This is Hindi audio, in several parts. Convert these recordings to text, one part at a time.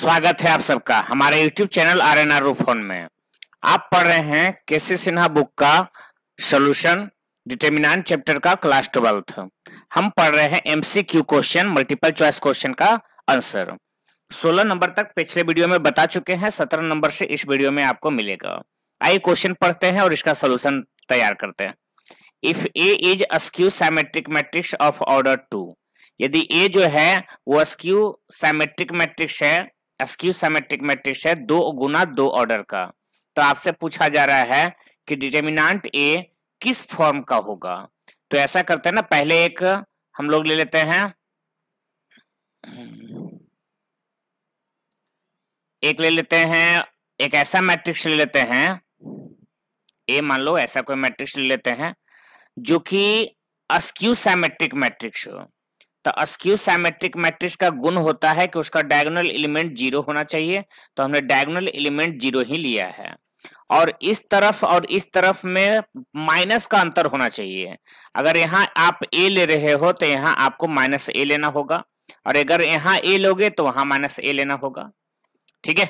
स्वागत है आप सबका हमारे YouTube channel R N R phone में। आप पढ़ रहे हैं केसी सिन्हा बुक का सोल्यूशन डिटर्मिनेंट चैप्टर का क्लास ट्वेल्थ हम पढ़ रहे हैं MCQ question multiple choice question का आंसर 16 नंबर तक पिछले वीडियो में बता चुके हैं 17 नंबर से इस वीडियो में आपको मिलेगा। आइए क्वेश्चन पढ़ते हैं और इसका सोल्यूशन तैयार करते हैं। If A is skew symmetric matrix of order two यदि ए जो है वो अस्क्यू सैमेट्रिक मैट्रिक्स है अस्क्यू सैमेट्रिक मैट्रिक्स है, दो गुना दो ऑर्डर का। तो आपसे पूछा जा रहा है कि डिटर्मिनेंट ए किस फॉर्म का होगा? तो ऐसा करते हैं ना, पहले एक हम लोग ले लेते हैं। एक ले लेते हैं, एक ऐसा मैट्रिक्स ले लेते हैं। ए मान लो, ऐसा कोई मैट्रिक्स ले लेते हैं, जो कि अस्क्यू सैमेट्रिक मैट्रिक्स हो। तो अस्क्यू सैमेट्रिक मैट्रिक्स का गुण होता है कि उसका डायगोनल एलिमेंट ज़ीरो होना चाहिए। तो हमने डायगोनल एलिमेंट ज़ीरो ही लिया है। और इस तरफ़ और इस तरफ़ में माइनस का अंतर होना चाहिए। अगर यहाँ आप ए ले रहे हो तो यहाँ आपको माइनस ए लेना होगा। और अगर यहाँ ए लोगे तो वहाँ माइनस ए लेना होगा। ठीक है?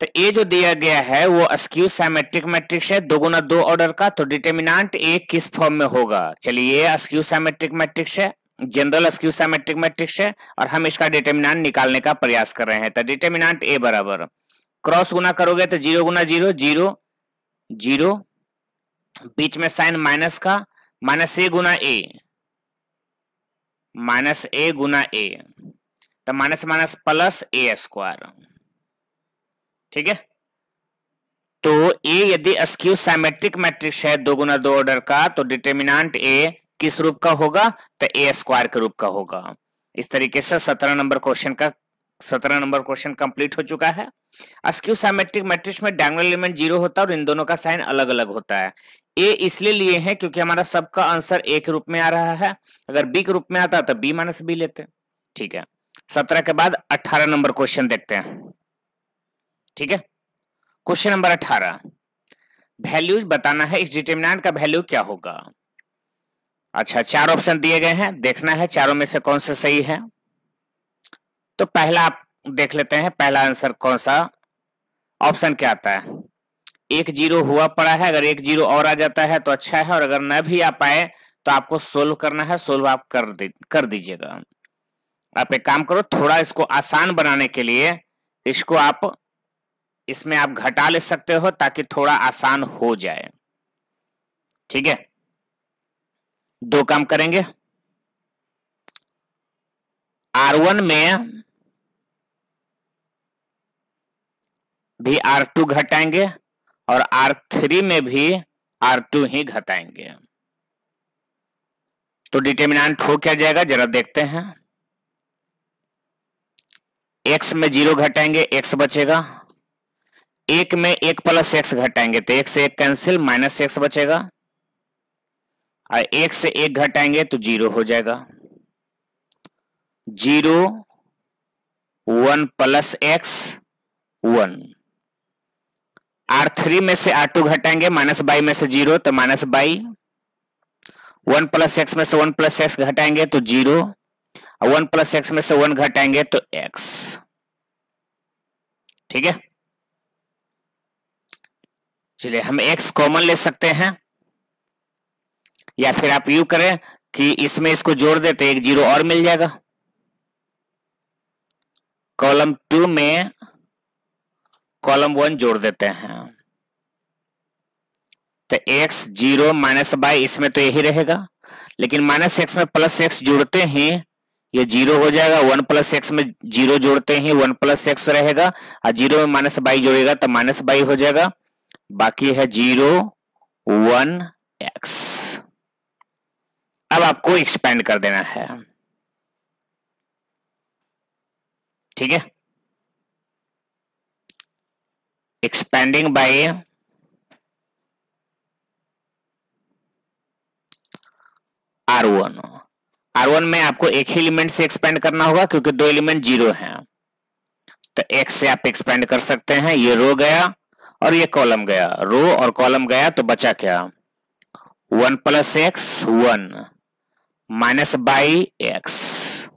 तो ए जो दिया गया है, वो अस्क्यू सैमेट्रिक मैट्रिक्स है। दो गुना दो ऑर्डर का तो डिटर्मिनेंट ए किस फॉर्म में होगा? चलिए अस्क्यू सैमेट्रिक मैट्रिक्स है। General a skew symmetric matrix है और हम इसका डिटर्मिनेंट निकालने का प्रयास कर रहे हैं। तो डिटर्मिनेंट ए बराबर। क्रॉस गुना करोगे तो ज़ीरो गुना ज़ीरो ज़ीरो ज़ीरो बीच में साइन माइनस का माइनस ए गुना ए माइनस ए गुना ए तो minus minus plus A square ठीक है? तो ए यदि अस्क्यू सैमेट्रिक मैट्रिक्स है, दो गुना दो ऑर्डर का तो डिटर्मिनेंट ए किस रूप का होगा? तो ए स्क्वायर के रूप का होगा। इस तरीके से सत्रह नंबर क्वेश्चन का, सत्रह नंबर क्वेश्चन कंप्लीट हो चुका है। अस्क्यू सैमेट्रिक मैट्रिक्स में डायगोनल एलिमेंट ज़ीरो होता है और इन दोनों का साइन अलग अलग होता है। ए इसलिए लिए हैं क्योंकि हमारा सबका आंसर ए के रूप में आ रहा है। अगर बी के रूप में आता तो बी माइनस बी लेते। ठीक है। सत्रह के बाद अठारह नंबर क्वेश्चन देखते हैं। ठीक है। क्वेश्चन नंबर अठारह। वैल्यूज़ बताना है। इस डिटर्मिनेंट का वैल्यू क्या होगा? अच्छा चार ऑप्शन दिए गए हैं। देखना है चारों में से कौन सा सही है। तो पहला आप देख लेते हैं, पहला आंसर कौन सा? ऑप्शन क्या आता है? एक ज़ीरो हुआ पड़ा है, अगर एक ज़ीरो और आ जाता है तो अच्छा है, और अगर न भी आ पाए तो आपको सोल्व करना है सोल्व आप कर दे, कर दीजिएगा। आप एक काम करो, थोड़ा इसको आसान बनाने के लिए, इसको आप, इसमें आप घटा ले सकते हो ताकि थोड़ा आसान हो जाए। ठीक है? दो काम करेंगे। आर वन में भी आर टू घटाएँगे और आर थ्री में भी आर टू ही घटाएँगे। तो डिटर्मिनेंट हो क्या जाएगा? जरा देखते हैं। एक्स में ज़ीरो घटाएँगे एक्स बचेगा। एक में एक प्लस एक्स घटाएँगे तो एक से एक कैंसिल माइनस एक्स बचेगा। और एक से एक घटाएँगे तो ज़ीरो हो जाएगा। Zero, one plus x, one. R three में से आर टू घटाएँगे, माइनस बाई में से ज़ीरो तो minus y. One plus x में से वन प्लस एक्स घटाएँगे तो ज़ीरो। वन प्लस एक्स में से वन घटाएँगे तो एक्स। ठीक है? चलिए, हम एक्स कॉमन ले सकते हैं। या फिर आप यू करें कि इसमें इसको जोड़ देते, एक ज़ीरो और मिल जाएगा। कॉलम टू में कॉलम वन जोड़ देते हैं। तो एक्स ज़ीरो माइनस बाई इसमें तो यही रहेगा, लेकिन माइनस एक्स में प्लस एक्स जोड़ते ही, ये ज़ीरो हो जाएगा। वन प्लस एक्स में ज़ीरो जोड़ते ही, वन प्लस एक्स रहेगा, और ज़ीरो में माइनस बाई जोड़ेगा तो माइनस बाई हो जाएगा। बाकी है ज़ीरो, वन एक्स। अब आपको एक्सपेंड कर देना है। ठीक है? Expanding by R one R one में आपको एक ही एलिमेंट से एक्सपेंड करना होगा क्योंकि दो एलिमेंट ज़ीरो हैं। तो एक्स से आप एक्सपेंड कर सकते हैं, ये रो गया और ये कॉलम गया। रो और कॉलम गया तो बचा क्या? One plus x one minus y x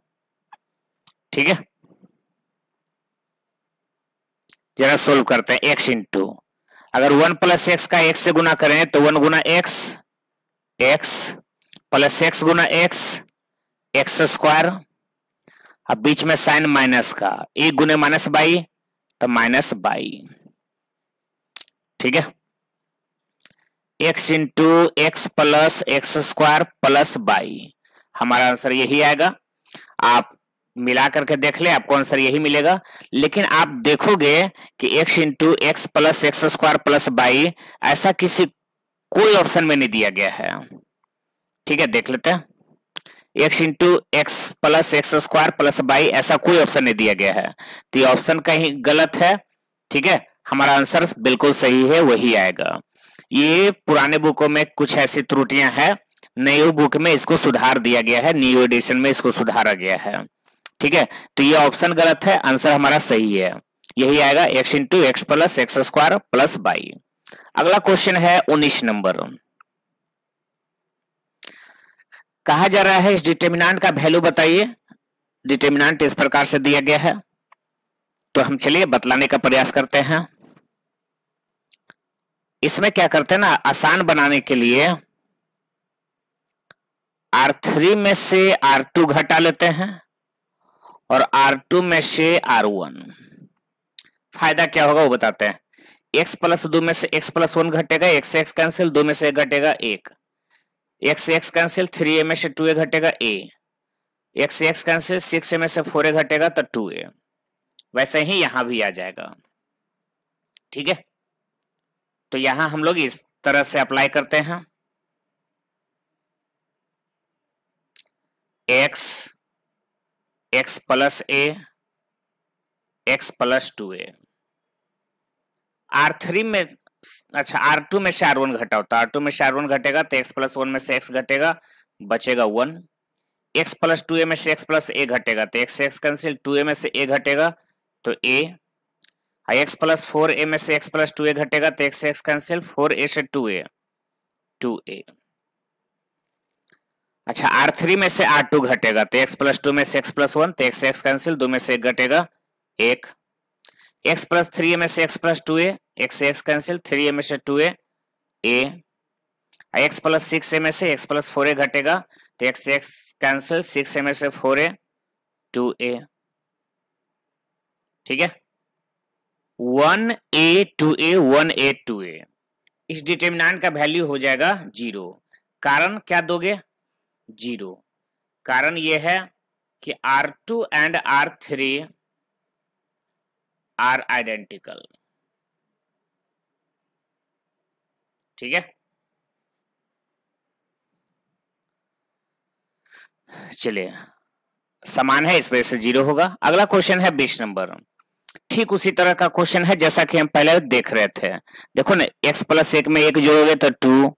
ठीक है? जरा सोल्व करते हैं एक्स इंटू अगर वन प्लस एक्स का एक्स से गुना करें तो वन गुना एक्स एक्स प्लस एक्स गुना एक्स एक्स स्क्वायर अब बीच में साइन माइनस का, एक गुने माइनस बाई तो माइनस बाई ठीक है? X into x plus x square plus y हमारा आंसर यही आएगा। आप मिला करके देख ले, आपको आंसर यही मिलेगा। लेकिन आप देखोगे कि x into x plus x square plus y ऐसा किसी, कोई ऑप्शन में नहीं दिया गया है। ठीक है, देख लेते हैं। X into x plus x square plus y ऐसा कोई ऑप्शन नहीं दिया गया है। तो ये ऑप्शन कहीं गलत है। ठीक है, हमारा आंसर बिल्कुल सही है, वही आएगा। ये पुराने बुकों में कुछ ऐसी त्रुटियाँ हैं। नई बुक में इसको सुधार दिया गया है न्यू एडिशन में इसको सुधारा गया है। ठीक है? तो ये ऑप्शन गलत है आंसर हमारा सही है। यही आएगा x into x plus x square plus y अगला क्वेश्चन है उन्नीस नंबर। कहा जा रहा है इस डिटर्मिनांट का वैल्यू बताइए। डिटर्मिनांट इस प्रकार से दिया गया है। तो हम चलिए बतलाने का प्रयास करते हैं। इसमें क्या करते हैं ना, आसान बनाने के लिए आर थ्री में से आर टू घटा लेते हैं और आर टू में से आर वन फ़ायदा क्या होगा वो बताते हैं। एक्स प्लस दो में से एक्स प्लस वन घटेगा एक्स एक्स कैंसिल दो में से घटेगा एक। X x cancel three A में से टू ए घटेगा A x x cancel six A में से फोर ए घटेगा तो टू ए वैसे ही यहाँ भी आ जाएगा। ठीक है? तो यहाँ हम लोग इस तरह से अप्लाई करते हैं। X x plus A x plus two A R three में अच्छा आर टू में से आर वन घटा होता आर टू में से आर वन घटेगा तो एक्स प्लस वन में से एक्स घटेगा, बचेगा one x plus two A में से एक्स प्लस ए घटेगा तो x x cancel two A में से ए घटेगा तो A x plus four A में से एक्स प्लस टू ए घटेगा तो x x cancel four A से टू ए टू ए अच्छा आर थ्री में से आर टू घटेगा तो एक्स प्लस टू में से एक्स प्लस वन तो एक्स एक्स कैंसिल दो में से एक घटेगा, एक। एक्स प्लस थ्री में से x plus two A x x cancel three में से two A x plus six में से एक्स प्लस फोर ए घटेगा तो एक्स एक्स कैंसिल सिक्स में से फोर ए टू ए ठीक है? One A two A one A two A इस डिटर्मिनेंट का वैल्यू हो जाएगा ज़ीरो कारण क्या दोगे? ज़ीरो। कारण यह है कि R two and R three R identical ठीक है? चलिए, समान है, इस वजह से ज़ीरो होगा। अगला क्वेश्चन है बीस नंबर। ठीक उसी तरह का क्वेश्चन है, जैसा कि हम पहले देख रहे थे। देखो ना एक्स प्लस एक में एक जोड़ोगे तो टू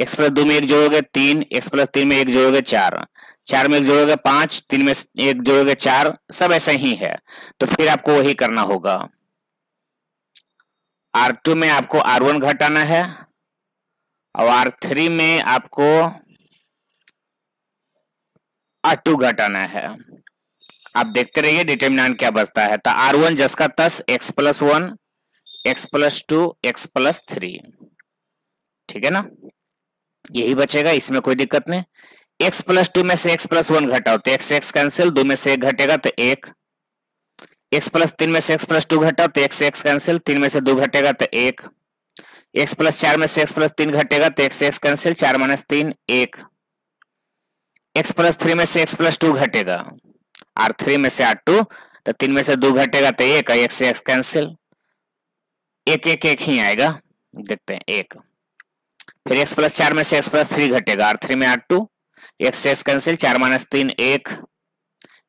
एक्स प्लस दो में एक जोड़ोगे तीन, एक्स प्लस तीन में एक जोड़ोगे चार। चार में एक जोड़ोगे पाँच, तीन में एक जोड़ोगे चार, सब ऐसा ही है। तो फिर आपको वही करना होगा। आर टू में आपको आर वन घटाना है और आर थ्री में आपको आर टू घटाना है। आप देखते रहिए, डिटर्मिनेंट क्या बचता है। तो आर वन जस का तस, x plus one, x plus two, x plus three. ठीक है ना? यही बचेगा, इसमें कोई दिक्कत नहीं। एक्स प्लस टू में से एक्स प्लस वन घटाओ तो एक्स एक्स कैंसिल दो में से एक घटेगा तो एक। एक्स प्लस तीन में से एक्स प्लस टू घटाओ तो एक्स एक्स कैंसिल तीन में से दो घटेगा तो एक। एक्स प्लस चार में से एक्स प्लस तीन घटेगा तो एक्स एक्स कैंसिल चार माइनस तीन, एक। एक्स प्लस थ्री में से एक्स प्लस टू घटेगा आर थ्री में से आर टू तो तीन में से दो घटेगा तो एक एक्स एक्स कैंसिल एक एक एक ही आएगा, देखते हैं, एक। फिर एक्स प्लस चार में से एक्स प्लस थ्री घटेगा आर थ्री में R two x x cancel चार माइनस तीन एक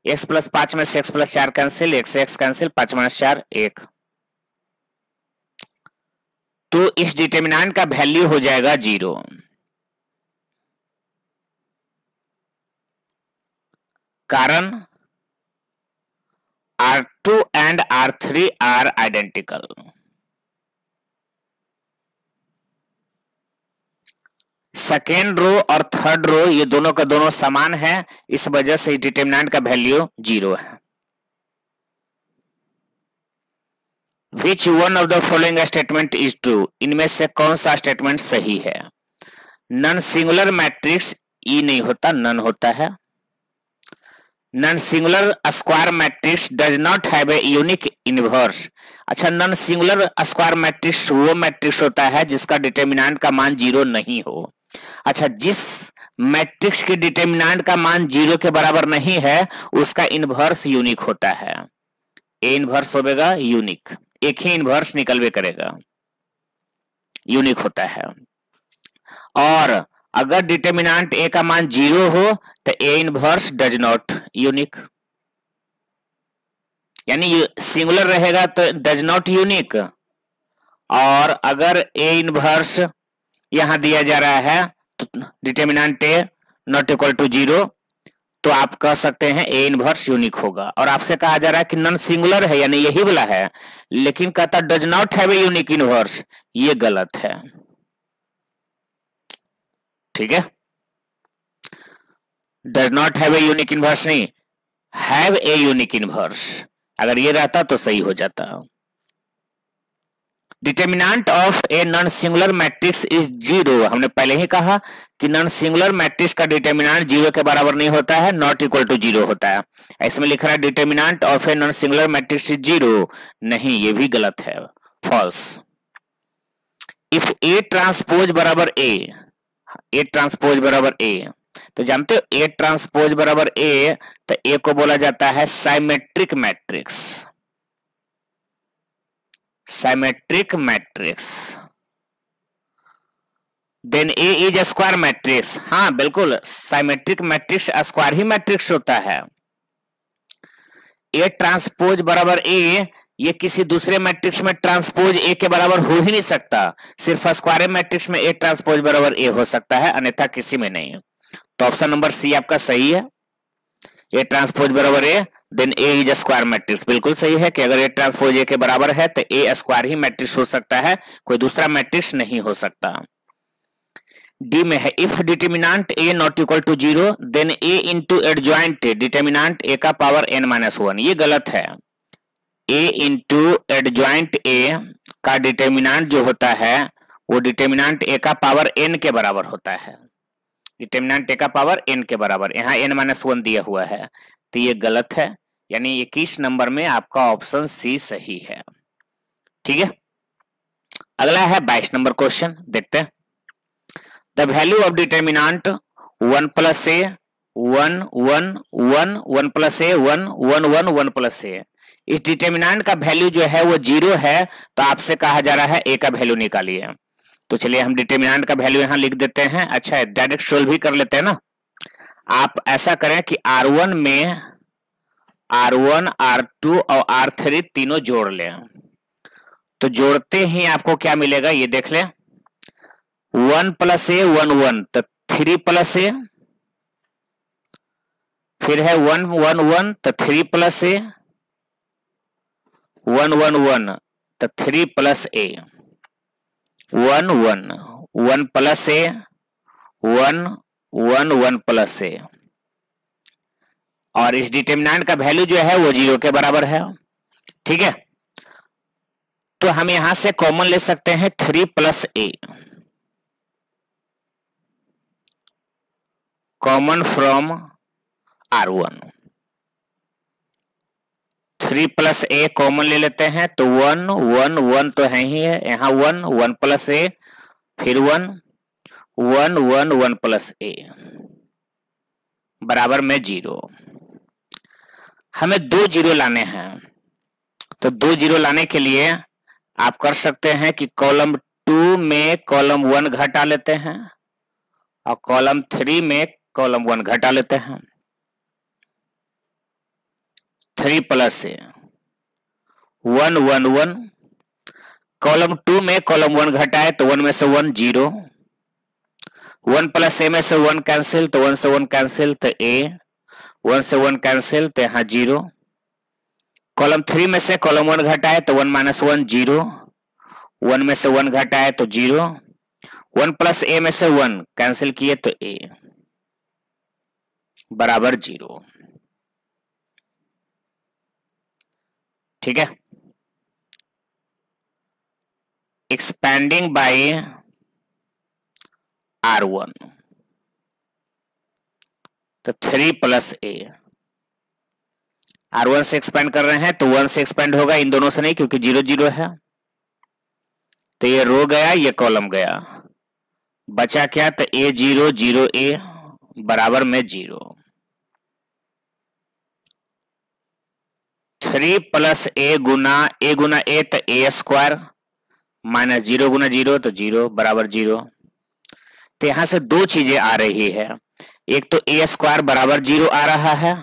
एक्स प्लस पाँच में से एक्स प्लस चार कैंसिल एक्स एक्स कैंसिल पाँच माइनस चार एक। तो इस डिटर्मिनेंट का वैल्यू हो जाएगा ज़ीरो कारण R two and R three R identical second row और थर्ड रो ये दोनों का दोनों समान है, इस वजह से डिटर्मिनेंट का वैल्यू ज़ीरो है। Which one of the following statement is true इनमें से कौन सा स्टेटमेंट सही है? नन सिंगुलर मैट्रिक्स ई नहीं होता नन होता है। Non singular square matrix does not have a unique inverse अच्छा नन सिंगुलर स्क्वायर मैट्रिक्स वो मैट्रिक्स होता है जिसका डिटर्मिनेंट का मान ज़ीरो नहीं हो। अच्छा जिस मैट्रिक्स के डिटर्मिनेंट का मान ज़ीरो के बराबर नहीं है, उसका इनवर्स यूनिक होता है। ए इनवर्स होगा यूनिक एक ही इनवर्स निकलवे करेगा। यूनिक होता है। और अगर डिटर्मिनेंट ए का मान ज़ीरो हो तो A inverse does not unique यानी सिंगुलर रहेगा तो डज नॉट यूनिक और अगर ए इनवर्स यहाँ दिया जा रहा है तो determinant A not equal to zero तो आप कह सकते हैं ए इनवर्स यूनिक होगा। और आपसे कहा जा रहा है कि नॉन सिंगुलर है, यानी यही वाला है, लेकिन कहता does not have a unique inverse ये गलत है। ठीक है? Does not have a unique inverse नहीं हैव ए यूनिक इनवर्स अगर ये रहता तो सही हो जाता। Determinant of a non singular matrix is zero हमने पहले ही कहा कि नॉन सिंगुलर मैट्रिक्स का डिटर्मिनेंट ज़ीरो के बराबर नहीं होता है नॉट इक्वल टू ज़ीरो होता है। ऐसे में लिख रहा है determinant of a non singular matrix is zero नहीं, ये भी गलत है। फॉल्स इफ़ ए ट्रांसपोज बराबर ए ए ट्रांसपोज बराबर ए तो जानते हो ए ट्रांसपोज बराबर ए तो ए को बोला जाता है symmetric matrix symmetric matrix then A is square matrix हाँ बिल्कुल। साइमेट्रिक मैट्रिक्स स्क्वायर ही मैट्रिक्स होता है। ए ट्रांसपोज बराबर ए ये किसी दूसरे मैट्रिक्स में ट्रांसपोज ए के बराबर हो ही नहीं सकता। सिर्फ़ स्क्वायर मैट्रिक्स में ए ट्रांसपोज बराबर ए हो सकता है, अन्यथा किसी में नहीं। तो ऑप्शन नंबर सी आपका सही है। ए ट्रांसपोज बराबर A then A is square matrix. बिल्कुल सही है कि अगर ए ट्रांसपोज ए के बराबर है तो ए स्क्वायर ही मैट्रिक्स हो सकता है, कोई दूसरा मैट्रिक्स नहीं हो सकता। डी में है if determinant A not equal to zero then A into adjoint determinant A का पावर एन माइनस वन ये गलत है। ए इंटू एडजॉइंट ए का डिटर्मिनेंट जो होता है, वो डिटर्मिनेंट ए का पावर एन के बराबर होता है। डिटर्मिनेंट ए का पावर एन के बराबर। यहाँ एन माइनस वन दिया हुआ है। तो ये गलत है। यानी इक्कीस नंबर में आपका ऑप्शन सी सही है। ठीक है? अगला है बाईस नंबर क्वेश्चन देखते हैं। The value of determinant one plus A one one one one plus A one one one one plus A इस डिटर्मिनाट का वैल्यू जो है वो ज़ीरो है तो आपसे कहा जा रहा है ए का वैल्यू निकालिए। तो चलिए हम डिटर्मिनेंट का वैल्यू यहाँ लिख देते हैं। अच्छा डायरेक्ट सोल्व भी कर लेते हैं ना। आप ऐसा करें कि R1 में R1, R2 और R3 तीनों जोड़ लें। तो जोड़ते ही आपको क्या मिलेगा ये देख लें। One plus A one one तो थ्री प्लस ए फिर है वन वन वन तो three plus A one one one तो three plus A one one one plus A one one one plus A और इस डिटर्मिनेंट का वैल्यू जो है, वो ज़ीरो के बराबर है। ठीक है? तो हम यहाँ से कॉमन ले सकते हैं three plus A common from R one three plus A common ले लेते हैं तो वन वन वन तो है ही है। यहाँ वन वन प्लस ए फिर one one one one plus A बराबर में ज़ीरो। हमें दो ज़ीरो लाने हैं। तो दो ज़ीरो लाने के लिए आप कर सकते हैं कि कॉलम टू में कॉलम वन घटा लेते हैं और कॉलम थ्री में कॉलम वन घटा लेते हैं। Three plus A. One one one. Column two में कॉलम वन घटाए तो वन में से one zero. One plus A में से वन कैंसिल तो वन से वन कैंसिल तो ए वन से वन कैंसिल तो यहाँ ज़ीरो कॉलम थ्री में से कॉलम वन घटाए तो one minus one zero one में से वन घटाए तो ज़ीरो वन प्लस ए में से वन कैंसिल किए तो ए बराबर ज़ीरो ठीक है? एक्सपैंडिंग बाई आर वन तो three plus A R one से एक्सपेंड कर रहे हैं तो वन से एक्सपेंड होगा, इन दोनों से नहीं, क्योंकि ज़ीरो ज़ीरो है। तो ये रो गया, ये कॉलम गया। बचा क्या? तो ए ज़ीरो ज़ीरो ए बराबर में ज़ीरो थ्री प्लस ए गुना ए गुना ए तो ए स्क्वायर माइनस ज़ीरो गुना ज़ीरो तो ज़ीरो बराबर ज़ीरो तो यहाँ से दो चीज़ें आ रही है। एक तो ए स्क्वायर बराबर ज़ीरो आ रहा है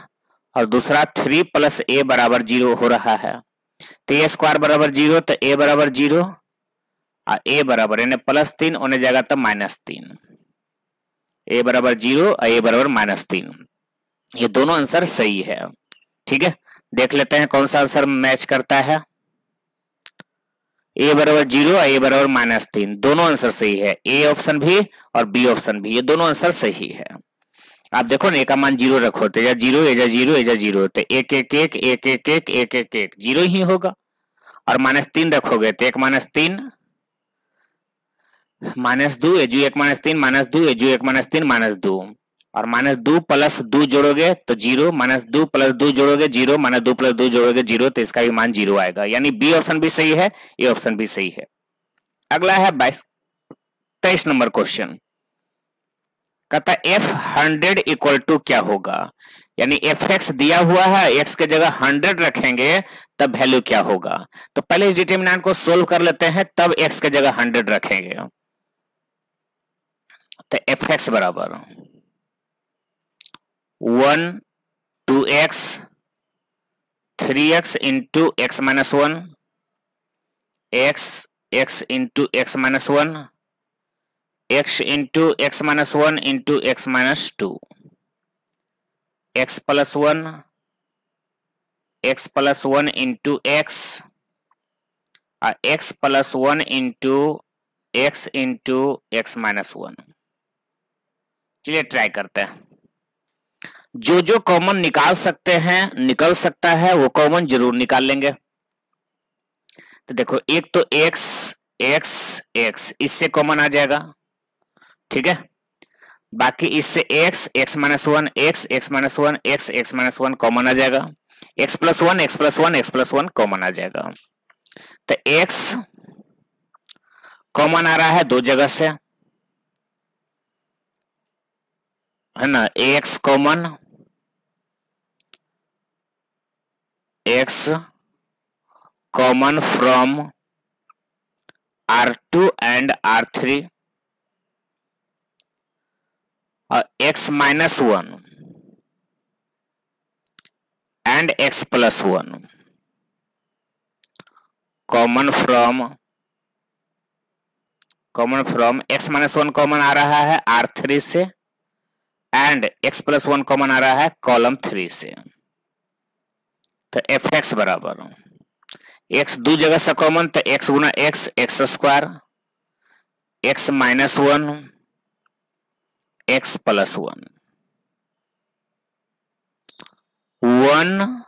और दूसरा थ्री प्लस ए बराबर ज़ीरो हो रहा है। तो ए स्क्वायर बराबर ज़ीरो तो ए बराबर ज़ीरो और ए बराबर, यानी प्लस तीन होने जाएगा तो माइनस तीन। ए बराबर ज़ीरो और ए बराबर माइनस तीन। ये दोनों आंसर सही है। ठीक है? देख लेते हैं कौन सा आंसर मैच करता है। ए बराबर ज़ीरो और ए बराबर माइनस तीन। दोनों आंसर सही है ए ऑप्शन भी और बी ऑप्शन भी। ये दोनों आंसर सही है आप देखो ना एक का मान ज़ीरो रखो तो या ज़ीरो एजा ज़ीरो एजा ज़ीरो तो एक एक एक एक एक एक एक एक एक, ज़ीरो ही होगा। और माइनस तीन रखोगे तो एक माइनस तीन माइनस दो एजू एक माइनस तीन माइनस दो एजू एक माइनस तीन माइनस दो। और माइनस दो प्लस दो जोड़ोगे तो ज़ीरो, माइनस दो प्लस दो जोड़ोगे ज़ीरो, माइनस दो प्लस दो जोड़ोगे ज़ीरो तो इसका भी मान ज़ीरो आएगा। यानी बी ऑप्शन भी सही है, ए ऑप्शन भी सही है। अगला है बाईस, तेईस नंबर क्वेश्चन। कहता एफ़ हंड्रेड इक्वल टू क्या होगा? यानी एफ़ एक्स दिया हुआ है एक्स के जगह हंड्रेड रखेंगे, तब वैल्यू क्या होगा? तो पहले इस डिटर्मिनेंट को सोल्व कर लेते हैं, तब एक्स के जगह हंड्रेड रखेंगे। तो एफ़ एक्स बराबर। One two x three x into x minus one x x into x minus one x into x minus one into x minus two x plus one x plus one into x x plus one into x into x minus one चलिए ट्राई करते हैं। जो जो कॉमन निकाल सकते हैं, निकल सकता है, वो कॉमन ज़रूर निकाल लेंगे। तो देखो, एक तो x x x, इससे कॉमन आ जाएगा। ठीक है? बाकी इससे x x minus one x x minus one x x minus one common आ जाएगा। x plus one x plus one x plus one common आ जाएगा। तो x कॉमन आ रहा है दो जगह से। है ना? X common x common from R2 and R3 uh, x minus 1 and x plus 1 common from common from x minus one common आ रहा है आर थ्री से and x plus one common आ रहा है कॉलम थ्री से। तो एफ़ एक्स बराबर एक्स दू जगह से कॉमन तो एक्स गुना x x square x minus one x plus one one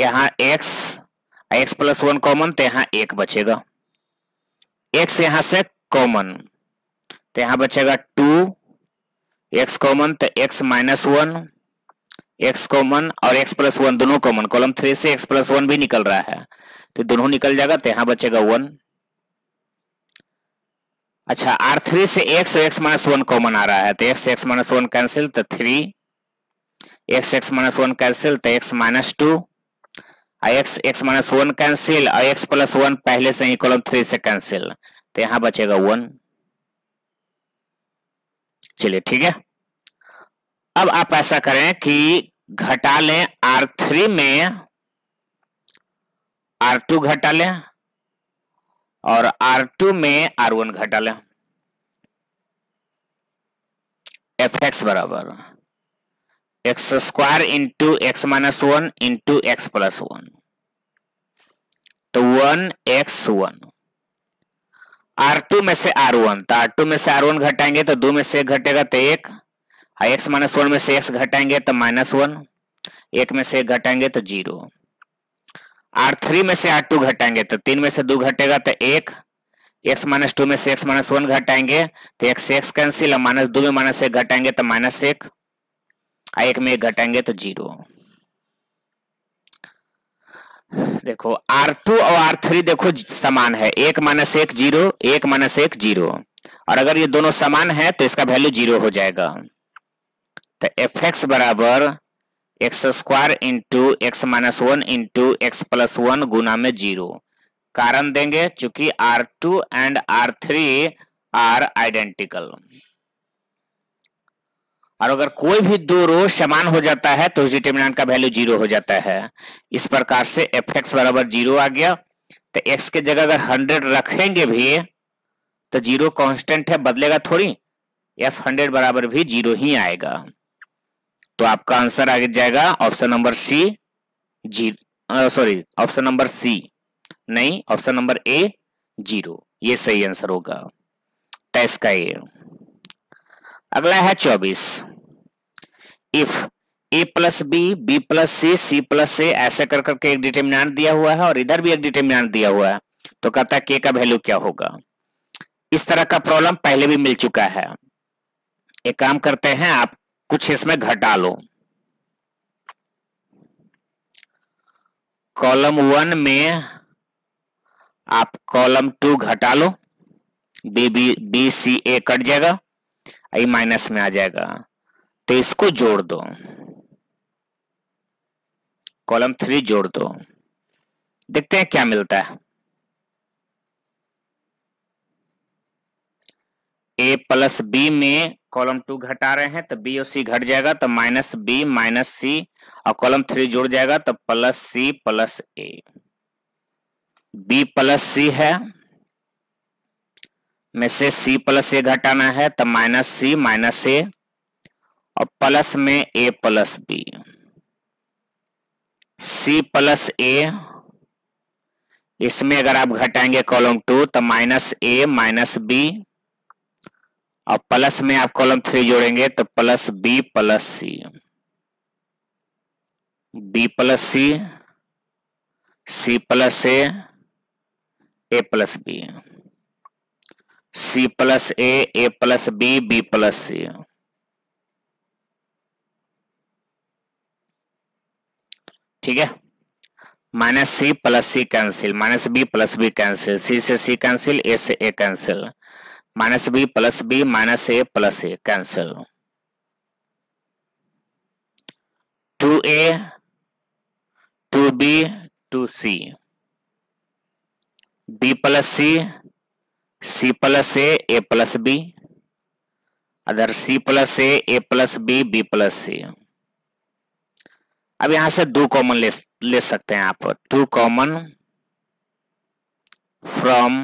यहाँ x x plus one common तो यहाँ एक बचेगा। एक्स यहाँ से कॉमन तो यहाँ बचेगा टू एक्स कॉमन तो x minus one x common और एक्स प्लस वन दोनों कॉमन कॉलम थ्री से एक्स प्लस वन भी निकल रहा है। तो दोनों निकल जाएगा तो यहाँ बचेगा वन अच्छा आर थ्री से x x minus one common आ रहा है। तो x x minus one cancel तो three x x minus one cancel तो x minus two x x minus one cancel और एक्स प्लस वन पहले से ही कॉलम थ्री से कैंसिल तो यहाँ बचेगा वन चलिए, ठीक है? अब आप ऐसा करें कि घटा लें आर थ्री में आर टू घटा लें और R2 में R1 घटा लें। एफ़ एक्स बराबर। X square into x minus one into x plus one तो one x one R two में से आर वन तो आर टू में से आर वन घटाएँगे तो दो में से घटेगा तो एक। एक्स माइनस वन में से एक्स घटाएँगे तो माइनस वन, एक में से घटाएँगे तो ज़ीरो। आर थ्री में से आर टू घटाएँगे तो तीन में से दो घटेगा तो एक। एक्स माइनस टू में से एक्स माइनस वन घटाएँगे तो एक्स एक्स कैंसिल और माइनस दो में माइनस एक घटाएँगे तो माइनस एक। और एक में एक घटाएँगे तो ज़ीरो। देखो आर टू और आर थ्री देखो, समान है। एक माइनस एक ज़ीरो, एक माइनस एक ज़ीरो। और अगर ये दोनों समान है तो इसका वैल्यू ज़ीरो हो जाएगा। तो एफ़ एक्स बराबर x square into x minus one into x plus one गुना में ज़ीरो कारण देंगे चूँकि R two and R three are identical और अगर कोई भी दो रो समान हो जाता है तो उस डिटर्मिनेंट का वैल्यू ज़ीरो हो जाता है। इस प्रकार से एफ़ एक्स बराबर ज़ीरो आ गया। तो एक्स के जगह अगर हंड्रेड रखेंगे भी तो ज़ीरो कांस्टेंट है, बदलेगा थोड़ी। एफ़ हंड्रेड बराबर भी ज़ीरो ही आएगा। तो आपका आंसर आगे जाएगा ऑप्शन नंबर सी जी सॉरी ऑप्शन नंबर सी नहीं ऑप्शन नंबर ए ज़ीरो ये सही आंसर होगा। टेस्ट का ए अगला है चौबीस। If a plus b b plus c c plus a ऐसे कर करके एक डिटर्मिनेंट दिया हुआ है और इधर भी एक डिटर्मिनेंट दिया हुआ है तो कहता है के का वैल्यू क्या होगा? इस तरह का प्रॉब्लम पहले भी मिल चुका है। एक काम करते हैं, आप कुछ इसमें घटा लो। कॉलम वन में आप कॉलम टू घटा लो। B b b, c, a cut जाएगा, आई माइनस में आ जाएगा। तो इसको जोड़ दो। कॉलम थ्री जोड़ दो। देखते हैं क्या मिलता है। ए प्लस बी में कॉलम टू घटा रहे हैं तो बी और सी घट जाएगा तो माइनस बी, माइनस सी, और कॉलम थ्री जुड़ जाएगा तो plus c, plus a. B plus c है, में से सी प्लस ए घटाना है तो माइनस सी, माइनस ए, और प्लस में a plus b. C plus a, इसमें अगर आप घटाएँगे कॉलम टू तो माइनस ए, माइनस बी और प्लस में आप कॉलम थ्री जोड़ेंगे तो plus b plus c. B plus c c plus a a plus b. C plus a a plus b b plus c. ठीक है? Minus c plus c cancel, minus b plus b cancel, c से सी कैंसिल, ए से a cancel. Minus b plus b minus a plus a cancel two a two b two c b plus c c plus a a plus b other c plus a a plus b b plus c अब यहाँ से दो कॉमन ले ले सकते हैं आप। Two common from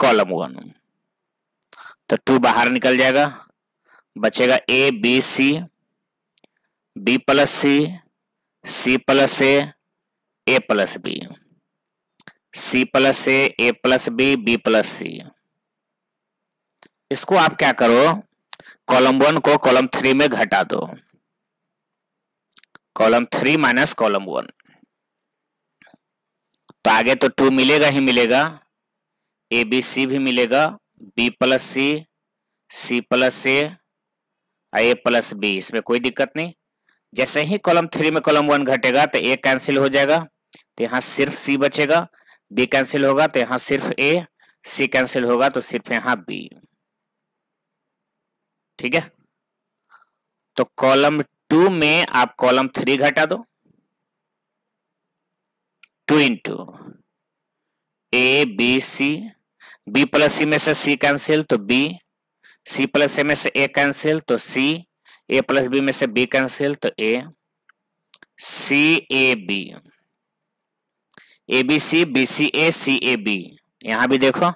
column one तो टू बाहर निकल जाएगा, बचेगा a b c b plus c c plus a a plus b c plus a a plus b b plus c इसको आप क्या करो, कॉलम वन को कॉलम थ्री में घटा दो। Column three minus column one. तो आगे तो टू मिलेगा ही मिलेगा। ए बी सी भी मिलेगा। B plus c c plus a a plus b इसमें कोई दिक्कत नहीं। जैसे ही कॉलम थ्री में कॉलम वन घटेगा तो ए कैंसिल हो जाएगा तो यहाँ सिर्फ़ सी बचेगा। बी कैंसिल होगा तो यहाँ सिर्फ़ ए सी कैंसिल होगा तो सिर्फ़ यहाँ बी ठीक है? तो कॉलम टू में आप कॉलम थ्री घटा दो। Two into a b c b plus c में से सी कैंसिल तो बी सी प्लस ए में से ए कैंसिल तो सी ए प्लस बी में से बी कैंसिल तो a c a b a b c b c a c a b यहाँ भी देखो.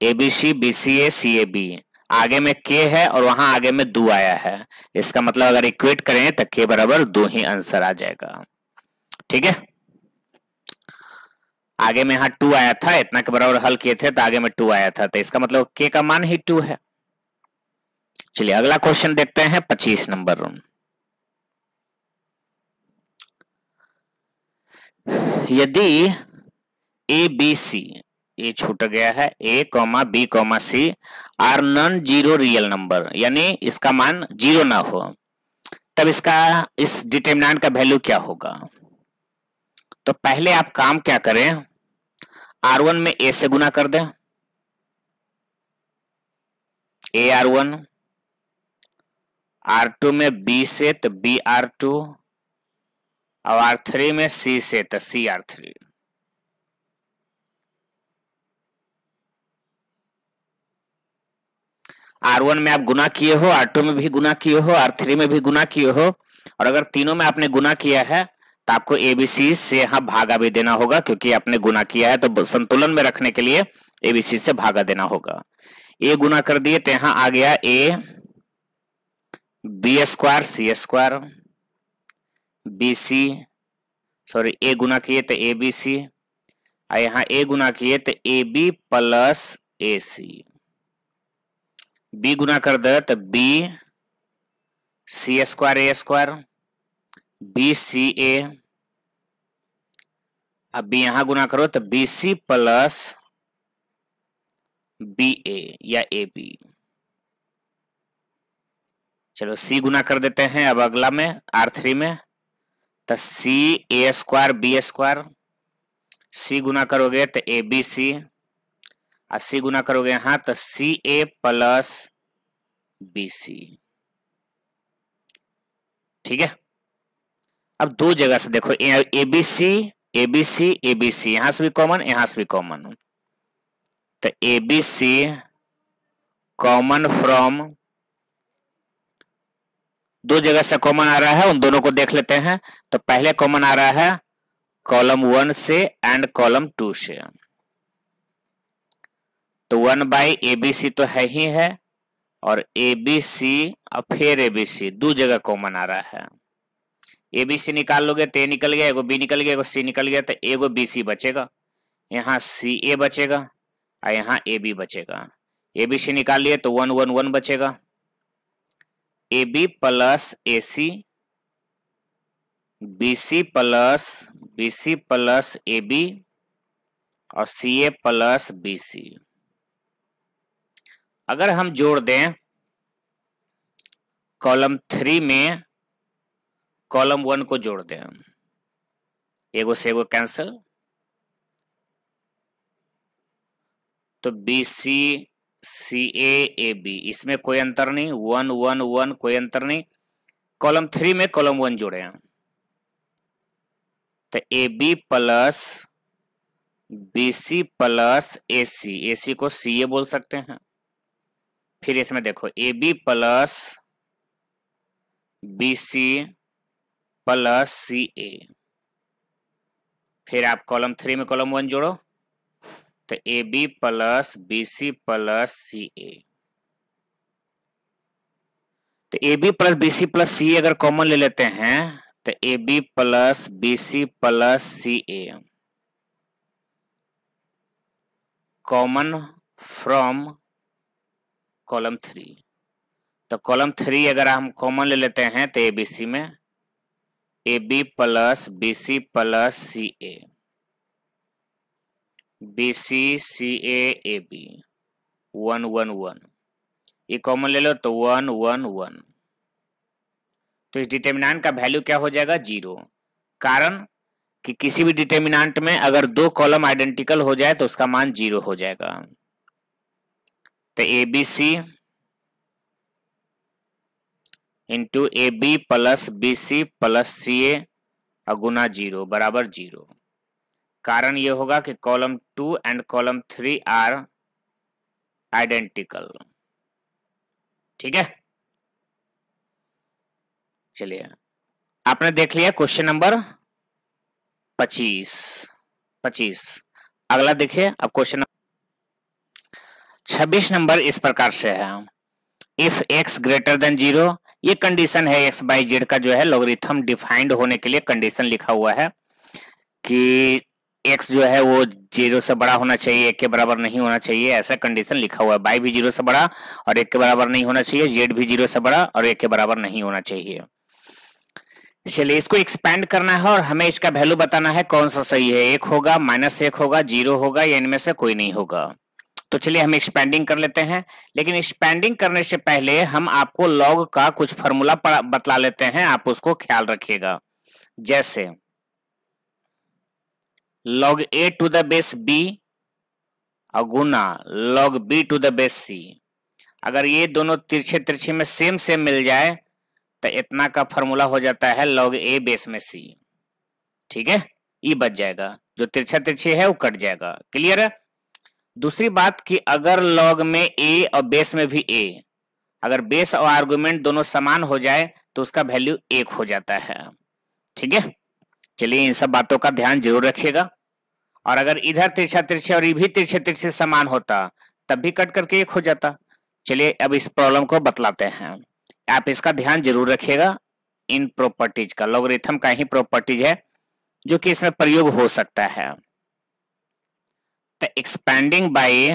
A b c b c a c a b आगे में के है और वहाँ आगे में दो आया है. इसका मतलब अगर इक्वेट करें तो के बराबर दो ही आंसर आ जाएगा. ठीक है? आगे में यहाँ टू आया था, इतना के बराबर हल किए थे तो आगे में टू आया था। तो इसका मतलब के का मान ही टू है। चलिए, अगला क्वेश्चन देखते हैं, पच्चीस नंबर रूम यदि ए बी सी ए छूट गया है a comma b comma c are non zero real number यानी इसका मान ज़ीरो ना हो, तब इसका, इस डिटर्मिनेंट का वैल्यू क्या होगा? तो पहले आप काम क्या करें आर वन में ए से गुना कर दें। A R one R two में बी से तो बी आर टू और आर थ्री में सी से तो c R three R one में आप गुना किए हो आर टू में भी गुना किए हो आर थ्री में भी गुना किए हो, और अगर तीनों में आपने गुना किया है तो आपको एबीसी से यहाँ भागा भी देना होगा, क्योंकि आपने गुना किया है तो संतुलन में रखने के लिए एबीसी से भागा देना होगा। ए गुना कर दिए तो यहाँ आ गया a b square c square b c sorry a गुना किए तो ए बी सी यहाँ ए गुना किए तो a b plus a c b गुना कर दे तो b c square a square b c a अब यहाँ गुना करो तो b c plus b a या ए बी चलो सी गुना कर देते हैं अब अगला में आर थ्री में। तो c a square b square c गुना करोगे तो ए बी सी और सी गुना करोगे यहाँ तो सी ए प्लस बी सी ठीक है? अब दो जगह से देखो a b c a b c a b c यहाँ से भी कॉमन यहाँ से भी कॉमन तो a b c common from दो जगह से कॉमन आ रहा है, उन दोनों को देख लेते हैं। तो पहले कॉमन आ रहा है कॉलम वन से एंड कॉलम टू से। तो one by a b c तो है ही है, और ए बी सी और फिर ए बी सी दो जगह कॉमन आ रहा है। ए बी सी निकाल लोगे तो ए निकल गया, एगो बी निकल गया, एगो सी निकल गया तो एगो बी सी बचेगा। यहाँ सी ए बचेगा और यहाँ ए बी बचेगा। ए बी सी निकाल लिए तो वन वन वन बचेगा। A b plus a c b c plus b c plus a b और सी ए प्लस बी सी अगर हम जोड़ दें कॉलम थ्री में कॉलम वन को जोड़ दें एगो से एगो कैंसिल तो B C C A A B इसमें कोई अंतर नहीं। वन वन वन कोई अंतर नहीं। कॉलम थ्री में कॉलम वन जोड़े हैं। तो a b plus b c plus a c a c को सी ए बोल सकते हैं। फिर इसमें देखो a b plus b c plus c a. फिर आप कॉलम थ्री में कॉलम वन जोड़ो तो a b plus b c plus c a. तो a b plus b c plus c अगर कॉमन ले लेते हैं तो a b plus b c plus c a. Common from column three. तो कॉलम थ्री अगर हम कॉमन ले लेते हैं तो ए बी सी में a b plus b c plus c a b c c a a b one one one ये कॉमन ले लो तो वन वन वन तो इस डिटर्मिनेंट का वैल्यू क्या हो जाएगा? ज़ीरो कारण कि किसी भी डिटर्मिनेंट में अगर दो कॉलम आइडेंटिकल हो जाए तो उसका मान ज़ीरो हो जाएगा। तो a b c into a b plus b c plus c a अगुना zero, बराबर ज़ीरो। कारण ये होगा कि column two and column three are identical ठीक है? चलिए, आपने देख लिया क्वेश्चन नंबर पच्चीस। पच्चीस। अगला देखिए, अब क्वेश्चन छब्बीस नंबर इस प्रकार से है। If x greater than zero ये कंडीशन है एक्स बाई जेड का जो है लोगरिथम डिफाइंड होने के लिए कंडीशन लिखा हुआ है कि एक्स जो है वो ज़ीरो से बड़ा होना चाहिए, एक के बराबर नहीं होना चाहिए, ऐसा कंडीशन लिखा हुआ है। बाई भी ज़ीरो से बड़ा और एक के बराबर नहीं होना चाहिए जेड भी ज़ीरो से बड़ा और एक के बराबर नहीं होना चाहिए। चलिए, इसको एक्सपेंड करना है और हमें इसका वैल्यू बताना है कौन सा सही है। एक होगा माइनस एक होगा ज़ीरो होगा या इनमें से कोई नहीं होगा। तो चलिए हम एक्सपेंडिंग कर लेते हैं। लेकिन एक्सपेंडिंग करने से पहले हम आपको लॉग का कुछ फॉर्मूला बतला लेते हैं। आप उसको ख्याल रखिएगा। जैसे log a to the base b और गुना log b to the base c अगर ये दोनों तिरछे तिरछे में सेम सेम मिल जाए तो इतना का फॉर्मूला हो जाता है लॉग ए बेस में सी ठीक है? ई बच जाएगा। जो तिरछा तिरछे है, वो कट जाएगा। क्लियर है? दूसरी बात कि अगर लॉग में ए और बेस में भी ए अगर बेस और आर्गुमेंट दोनों समान हो जाए तो उसका वैल्यू एक हो जाता है। ठीक है? चलिए इन सब बातों का ध्यान ज़रूर रखिएगा। और अगर इधर तिरछा तिरछे और भी तिरछे तिरछे समान होता, तब भी कट करके एक हो जाता। चलिए अब इस प्रॉब्लम को बतलाते हैं। आप इसका ध्यान ज़रूर रखिएगा। इन प्रॉपर्टीज़ का लॉगरिथम का ही प्रॉपर्टीज़ है, जो कि इसमें प्रयोग हो सकता है। By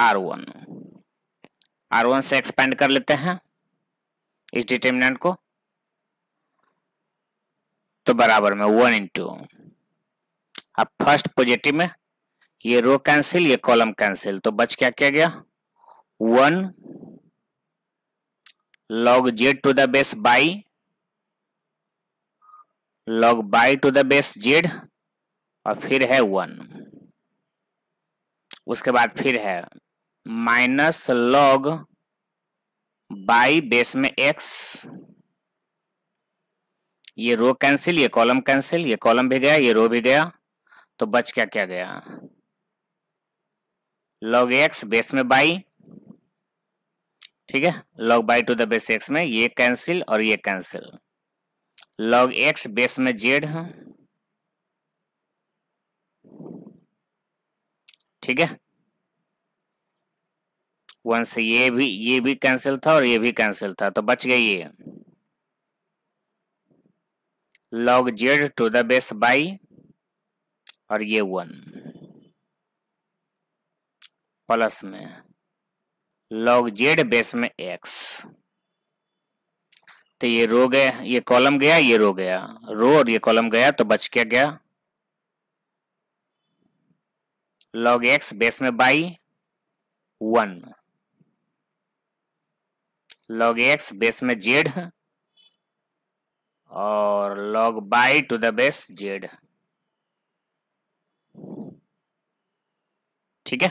R one R one से एक्सपेंड कर लेते हैं इस डिटर्मिनेंट को। तो बराबर में वन इंटू अब फ़र्स्ट पॉजिटिव में ये रो कैंसिल ये कॉलम कैंसिल तो बच क्या क्या गया? One log z to the base y log y to the base z और फिर है वन। उसके बाद फिर है माइनस लॉग बाई बेस में एक्स ये रो कैंसिल ये कॉलम कैंसिल ये कॉलम भी गया, ये रो भी गया तो बच क्या क्या गया? लॉग एक्स बेस में बाई ठीक है? Log y to the base x में, ये कैंसिल और ये कैंसिल लॉग एक्स बेस में जेड है। ठीक है? वन से ये भी ये भी कैंसिल था और ये भी कैंसिल था तो बच गई ये। Log z to the base y और ये वन प्लस में। लॉग जेड बेस में एक्स तो ये रो गया, ये कॉलम गया, ये रो गया। रो और ये कॉलम गया तो बच क्या गया? लॉग एक्स बेस में y one. Log x base में जेड और log y to the base z. ठीक है?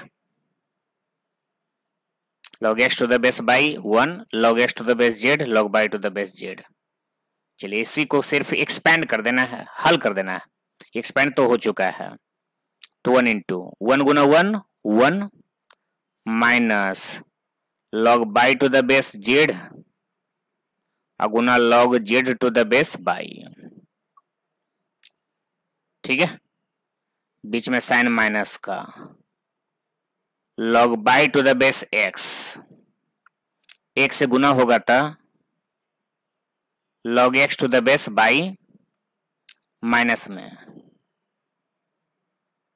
Log x to the base y one log x to the base z log y to the base z चलिए इसी को सिर्फ़ एक्सपेंड कर देना है, हल कर देना है। एक्सपेंड तो हो चुका है। तो one into one Guna one one minus log y to the base z अगुना log z to the base y ठीक है? बीच में साइन माइनस का। Log y to the base x एक से गुना होगा था log x to the base y minus में।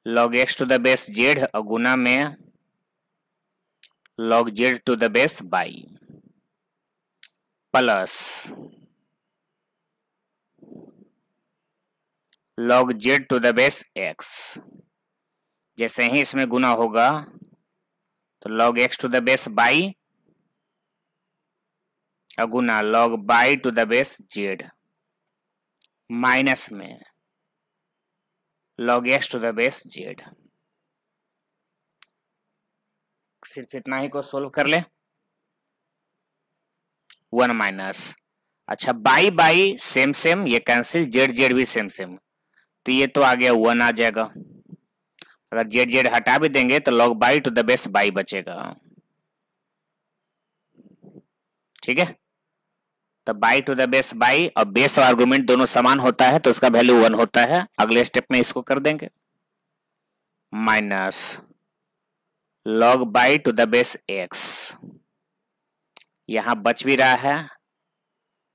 Log x to the base z और गुना में log z to the base y plus log z to the base x जैसे ही इसमें गुना होगा तो log x to the base y अगुना log y to the base z minus में log x to the base z सिर्फ़ इतना ही को सोल्व कर ले। वन माइनस अच्छा बाई बाई सेम सेम ये कैंसिल जेड जेड भी सेम सेम तो ये तो आ गया वन आ जाएगा। अगर जेड जेड हटा भी देंगे तो log y to the base y बचेगा। ठीक है? तो y to the base y और बेस और आर्गुमेंट दोनों समान होता है तो उसका वैल्यू वन होता है। अगले स्टेप में इसको कर देंगे। Minus log y to the base x यहाँ बच भी रहा है।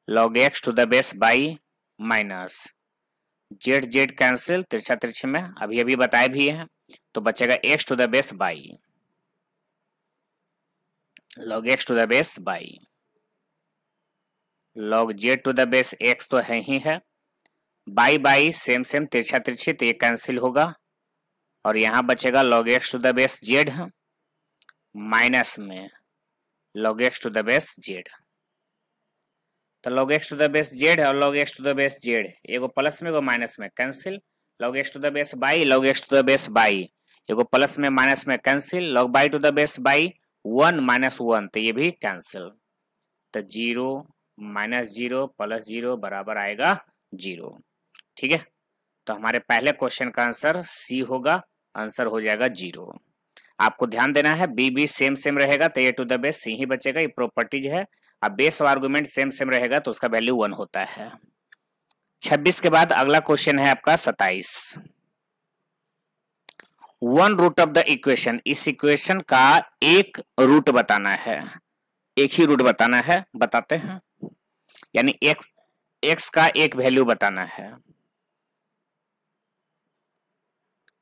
Log x to the base y minus z z cancel तिरछा तिरछे में। अभी अभी बताए भी है तो बचेगा x to the base y log x to the base y log z to the base x तो है ही है। बाई बाई सेम सेम तिरछा तिरछी तो ये कैंसिल होगा। और यहाँ बचेगा log x to the base z minus में log x to the base z तो log x to the base z और log x to the base z एगो प्लस में, एगो माइनस में cancel log x to the base y log x to the base y एगो प्लस में माइनस में cancel log y to the base y one minus one तो ये भी कैंसिल तो zero minus zero plus zero बराबर आएगा ज़ीरो। ठीक है? तो हमारे पहले क्वेश्चन का आंसर सी होगा, आंसर हो जाएगा ज़ीरो। आपको ध्यान देना है, बी बी सेम सेम रहेगा तो a to the base c ही बचेगा, ये प्रॉपर्टीज़ है। अब बेस और आर्गुमेंट सेम सेम रहेगा तो उसका वैल्यू वन होता है। छब्बीस के बाद अगला क्वेश्चन है आपका सताइस। One root of the equation, इस इक्वेशन का एक रूट बताना है। एक ही रूट बताना है, बताते हैं। यानी एक्स एक्स का एक वैल्यू बताना है।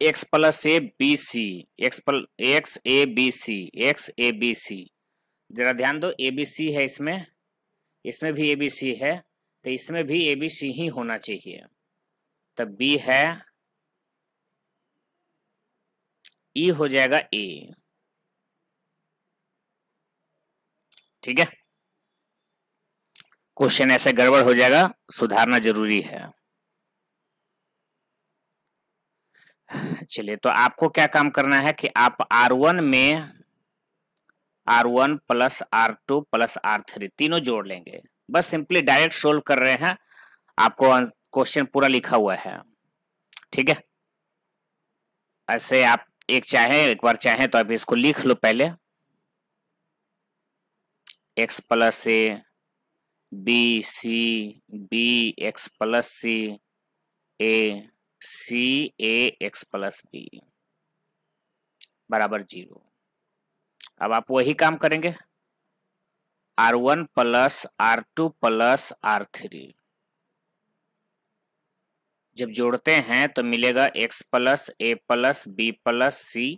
X plus a b c x plus x a b c x a b c जरा ध्यान दो ए बी सी है इसमें। इसमें भी ए बी सी है तो इसमें भी ए बी सी ही होना चाहिए। तब बी है ई e हो जाएगा ए ठीक है? क्वेश्चन ऐसे गड़बड़ हो जाएगा, सुधारना ज़रूरी है। चलिए तो आपको क्या काम करना है कि आप R1 में R one plus R two plus R तीनों जोड़ लेंगे। बस सिंपली डायरेक्ट सोल्व कर रहे हैं। आपको क्वेश्चन पूरा लिखा हुआ है। ठीक है? ऐसे आप एक चाहे, एक बार चाहें तो आप इसको लिख लो पहले। X plus a b c b x plus c a c a x plus b बराबर ज़ीरो। अब आप वही काम करेंगे। R one plus R two plus R three जब जोड़ते हैं तो मिलेगा x plus a plus b plus c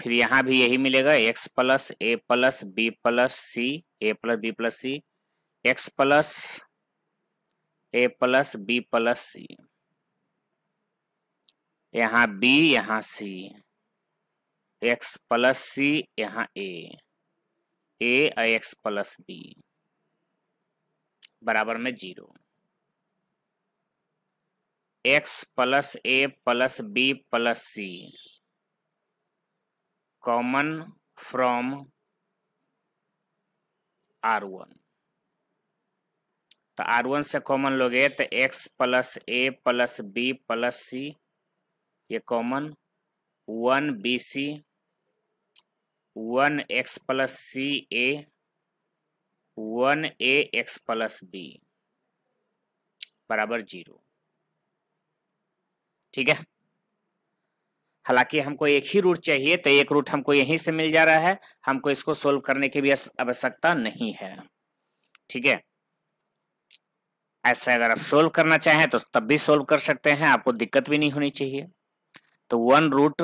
फिर यहाँ भी यही मिलेगा x plus a plus b plus c a plus b plus c x plus a plus b plus c यहाँ बी यहाँ सी एक्स प्लस सी यहाँ a a x plus b बराबर में zero. X plus a plus b plus c common from R one तो आर वन से कॉमन लोगे तो x plus a plus b plus c ये common one b c one x plus c a one a x plus b बराबर ज़ीरो ठीक है? हालाँकि हमको एक ही रूट चाहिए तो एक रूट हमको यहीं से मिल जा रहा है, हमको इसको सोल्व करने की भी आवश्यकता नहीं है। ठीक है? ऐसा अगर आप सोल्व करना चाहें तो तब भी सोल्व कर सकते हैं, आपको दिक्कत भी नहीं होनी चाहिए। तो one root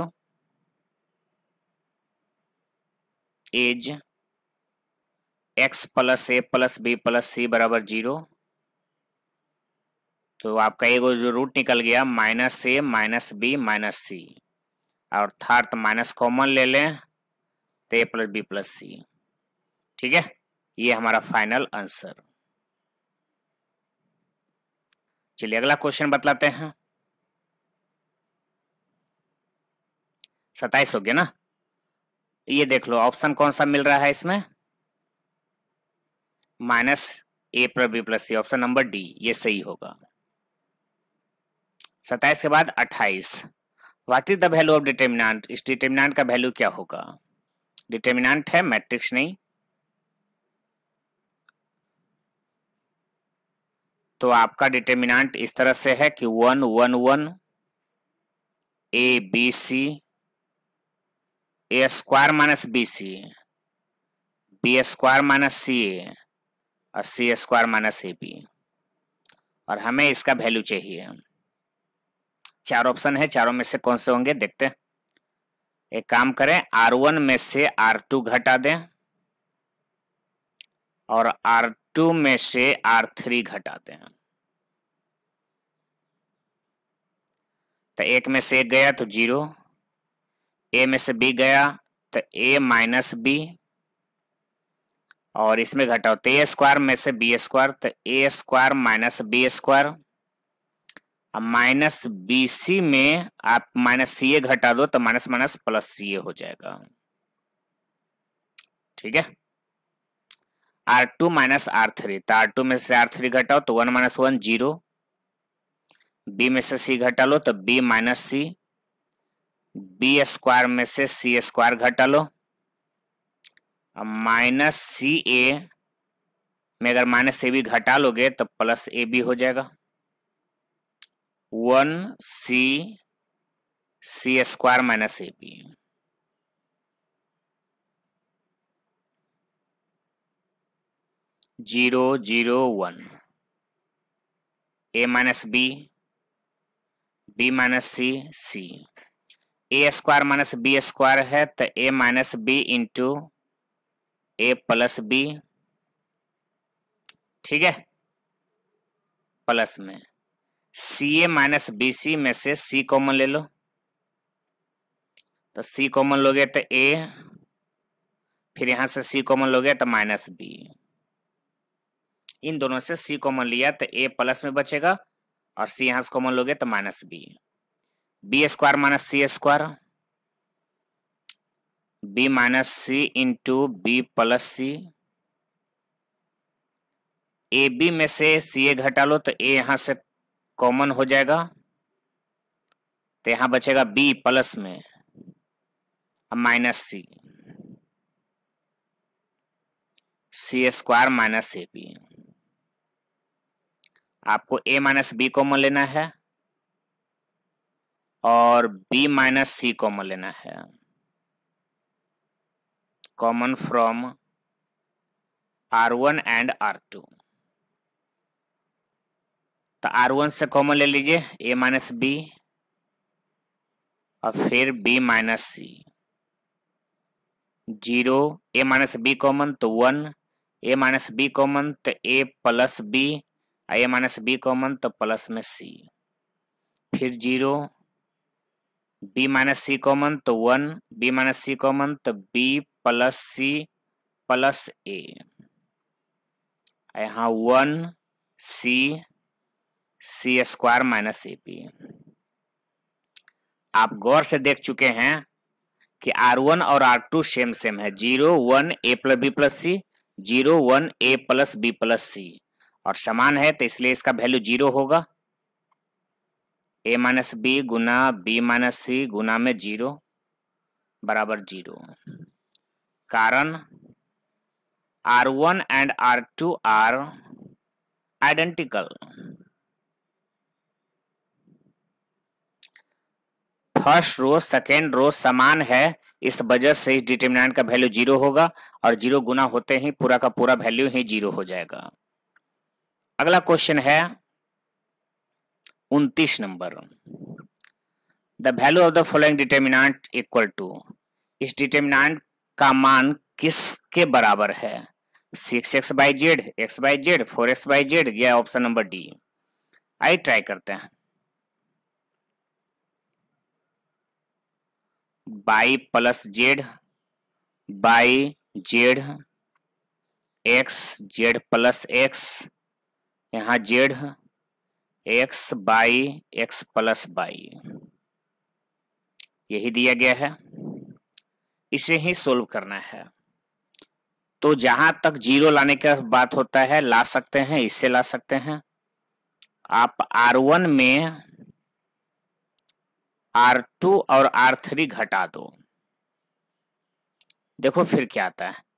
is x plus a plus b plus c बराबर ज़ीरो तो आपका एगो जो रूट निकल गया minus a minus b minus c और थर्ड माइनस कॉमन ले लें तो a plus b plus c ठीक है? ये हमारा फाइनल आंसर चलिए अगला क्वेश्चन बतलाते हैं। सताइस हो गया ना? ये देख लो ऑप्शन कौन सा मिल रहा है इसमें? Minus a plus b plus c option number D ये सही होगा। सताइस के बाद अट्ठाईस। What is the value of determinant इस डिटर्मिनेंट का वैल्यू क्या होगा? डिटर्मिनेंट है मैट्रिक्स नहीं। तो आपका डिटर्मिनेंट इस तरह से है कि one one one a b c a square minus b c b square minus c a और c square minus a b और हमें इसका वैल्यू चाहिए। चार ऑप्शन है, चारों में से कौन से होंगे, देखते हैं। एक काम करें आर वन में से आर टू घटा दें। और आर टू में से आर थ्री घटाते हैं। तो एक में से एक गया तो ज़ीरो। ए में से बी गया तो ए माइनस बी। और इसमें घटाओ तो ए स्क्वायर में से बी स्क्वायर तो a square minus b square. अब माइनस बी सी में आप माइनस सी ए घटा दो तो minus minus plus c a हो जाएगा। ठीक है? R two minus R three. तो आर टू में से आर थ्री घटाओ तो one minus one zero. B में से सी घटा लो तो b minus c. B square में से सी स्क्वायर घटा लो। माइनस सी ए में अगर माइनस ए बी घटा लोगे तो प्लस ए बी हो जाएगा। One c c square minus a b. Zero zero one a minus b b minus c c a square minus b square है तो a minus b into a plus b ठीक है? प्लस में। सी ए माइनस बी सी में से सी कॉमन ले लो। तो सी कॉमन लोगे तो ए फिर यहाँ से सी कॉमन लोगे तो माइनस बी इन दोनों से सी कॉमन लिया तो ए प्लस में बचेगा और सी यहाँ से कॉमन लोगे तो minus b b square minus c square b minus c into b plus c a b में से सी ए घटा लो तो ए यहाँ से कॉमन हो जाएगा। तो यहाँ बचेगा बी प्लस में। Minus c c square minus a b आपको ए माइनस बी कॉमन लेना है और बी माइनस सी कॉमन लेना है। Common from R one and R two तो आर वन से कॉमन ले लीजिए ए माइनस बी और फिर b minus c zero a minus b common तो one a minus b common तो a plus b a minus b common तो प्लस में सी फिर zero b minus c common तो one b minus c common तो b plus c plus a यहाँ one c c square minus a p आप गौर से देख चुके हैं कि आर वन और आर टू सेम सेम है. Zero one a plus b plus c zero one a plus b plus c और समान है तो इसलिए इसका वैल्यू ज़ीरो होगा। ए माइनस बी गुना बी माइनस सी गुना में ज़ीरो बराबर ज़ीरो कारण R one and R two are identical first row second row समान है, इस वजह से इस डिटर्मिनेंट का वैल्यू ज़ीरो होगा, और ज़ीरो गुना होते ही पूरा का पूरा वैल्यू ही ज़ीरो हो जाएगा। अगला क्वेश्चन है उनतीस number. The value of the following determinant equal to इस डिटर्मिनेंट का मान किसके बराबर है? Six x y z x y z four x y z या option number D I try करते हैं। Y plus z y z x z plus x यहाँ z x y, x plus y. यही दिया गया है। इसे ही सोल्व करना है। तो जहाँ तक ज़ीरो लाने का बात होता है, ला सकते हैं इससे ला सकते हैं। आप आर वन में आर टू और आर थ्री घटा दो। देखो फिर क्या आता है।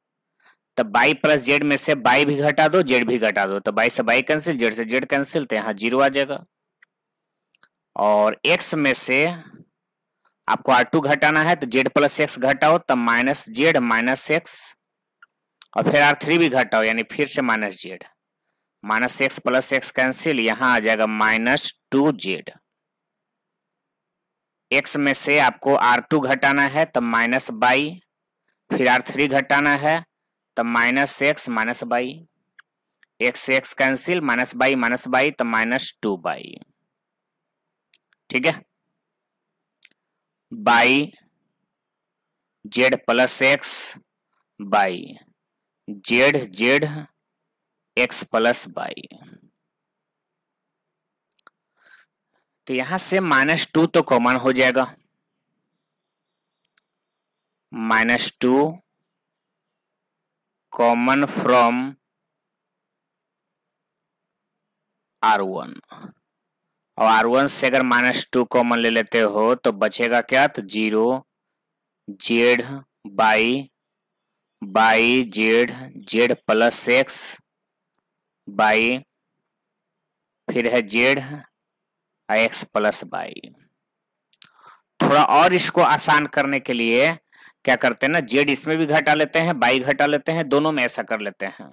तो बाई प्लस जेड में से बाई भी घटा दो जेड भी घटा दो। तो बाई से बाई कैंसिल जेड से जेड कैंसिल तो यहाँ ज़ीरो आ जाएगा। और एक्स में से आपको आर टू घटाना है तो जेड प्लस एक्स घटाओ, तब माइनस जेड माइनस एक्स और फिर आर थ्री भी घटाओ, यानी फिर से minus z minus x plus x cancel यहाँ आ जाएगा माइनस टू जेड एक्स में से आपको आर टू घटाना है तो माइनस बाई फिर आर थ्री घटाना है तब minus x minus y x x cancel minus y minus y तो माइनस टू बाई ठीक है? Y z plus x y z z x plus y तो यहाँ से माइनस टू तो कॉमन हो जाएगा। Minus two common from R one और आर वन से अगर माइनस टू कॉमन ले लेते हो तो बचेगा क्या? तो zero z y y z z plus x y फिर है जेड एक्स प्लस बाई थोड़ा और इसको आसान करने के लिए क्या करते हैं ना जेड इसमें भी घटा लेते हैं बाई घटा लेते हैं, दोनों में ऐसा कर लेते हैं।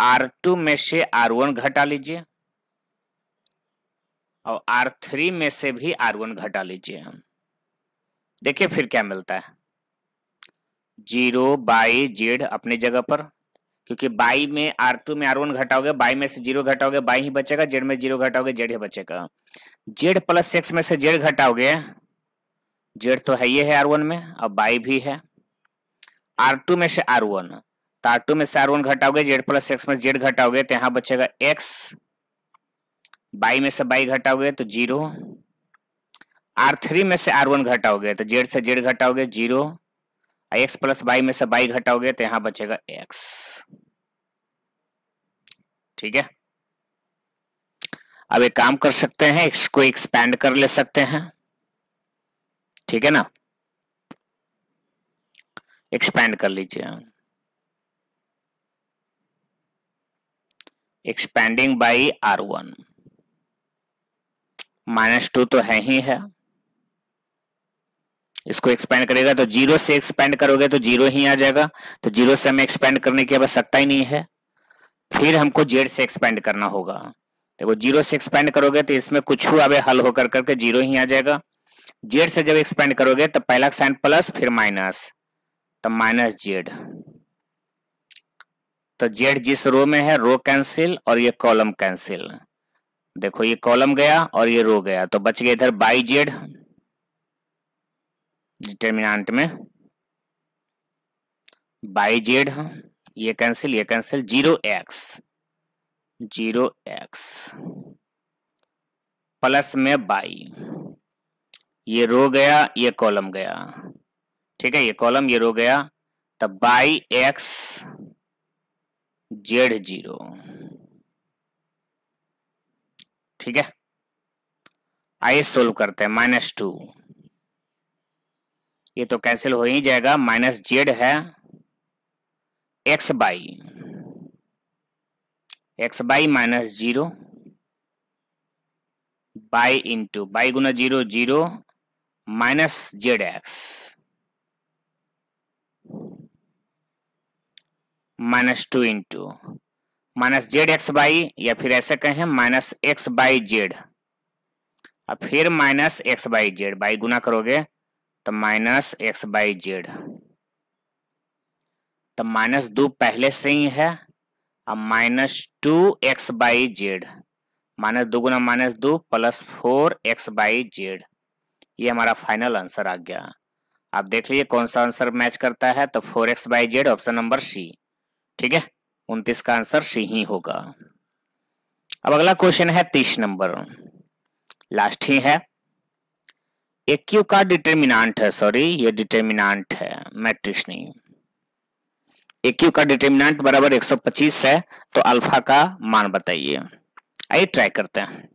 आर टू में से आर वन घटा लीजिए और आर थ्री में से भी आर वन घटा लीजिए देखिए फिर क्या मिलता है। ज़ीरो बाई जेड अपनी जगह पर, क्योंकि बाई में आर टू में आर वन घटाओगे बाई में से ज़ीरो घटाओगे बाई ही बचेगा जेड में ज़ीरो घटाओगे जेड ही बचेगा। जेड प्लस एक्स में से जेड घटाओगे जेड तो है ये है आर वन में और बाई भी है। आर टू में से आर वन तो आर टू में से आर वन घटाओगे, जेड प्लस एक्स में जेड घटाओगे तो यहाँ बचेगा एक्स बाई में से बाई घटाओगे तो ज़ीरो आर थ्री में से आर वन घटाओगे तो जेड से जेड घटाओगे ज़ीरो एक्स प्लस बाई में से बाई घटाओगे तो यहाँ बचेगा एक्स ठीक है? अब एक काम कर सकते हैं, इसको एक्सपैंड कर ले सकते हैं। ठीक है ना? एक्सपैंड कर लीजिए। Expanding by R one minus two तो है ही है। इसको एक्सपेंड करेगा तो ज़ीरो से एक्सपेंड करोगे तो ज़ीरो ही आ जाएगा। तो ज़ीरो से हमें एक्सपेंड करने की आवश्यकता ही नहीं है। फिर हमको जेड से एक्सपेंड करना होगा। देखो ज़ीरो से एक्सपेंड करोगे तो इसमें कुछ अबे हल होकर करके ज़ीरो ही आ जाएगा। जेड से जब एक्सपेंड करोगे तो पहला साइन प्लस फिर माइनस तो माइनस जेड तो जेड जिस रो में है रो कैंसिल और ये कॉलम कैंसिल देखो, ये कॉलम गया और ये रो गया. तो बच गया इधर बाई जेड डिटर्मिनांट में. बाई जेड ये कैंसिल ये cancel zero x zero x plus में बाई ये रो गया, ये कॉलम गया। ठीक है, ये कॉलम, ये रो गया। तब बाई एक्स जेड ज़ीरो। ठीक है? आइए सोल्व करते हैं, माइनस टू। ये तो कैंसिल हो ही जाएगा, माइनस जेड है x y. X y minus zero, y into, y गुना zero zero minus z x minus two into minus z x y या फिर ऐसे कहें माइनस एक्स बाई जेड अब फिर minus x y z y गुना करोगे तो माइनस एक्स बाई जेड तो माइनस दो पहले से ही है, अब minus two x y z minus दो गुना माइनस दो plus four x y z ये हमारा फाइनल आंसर आ गया। आप देख लीजिए कौन सा आंसर मैच करता है तो four x y z option number C ठीक है? उनतीस का आंसर सी ही होगा। अब अगला क्वेश्चन है तीस नंबर लास्ट ही है। एक क्यू का डिटर्मिनांट है सॉरी ये डिटर्मिनांट है मैट्रिक्स नहीं। एक क्यू का डिटर्मिनांट बराबर 125 है तो अल्फ़ा का मान बताइए। आइए ट्राई करते हैं।